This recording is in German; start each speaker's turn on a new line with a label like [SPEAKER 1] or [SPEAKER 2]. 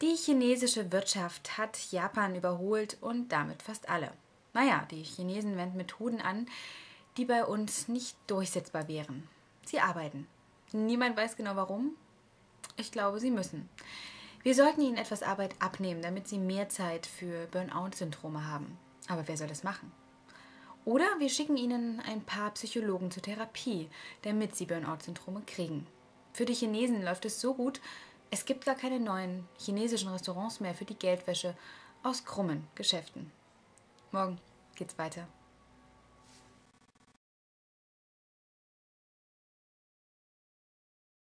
[SPEAKER 1] Die chinesische Wirtschaft hat Japan überholt und damit fast alle. Naja, die Chinesen wenden Methoden an, die bei uns nicht durchsetzbar wären. Sie arbeiten. Niemand weiß genau warum. Ich glaube, sie müssen. Wir sollten ihnen etwas Arbeit abnehmen, damit sie mehr Zeit für Burnout-Syndrome haben. Aber wer soll das machen? Oder wir schicken ihnen ein paar Psychologen zur Therapie, damit sie Burnout-Syndrome kriegen. Für die Chinesen läuft es so gut, es gibt gar keine neuen chinesischen Restaurants mehr für die Geldwäsche aus krummen Geschäften. Morgen geht's weiter.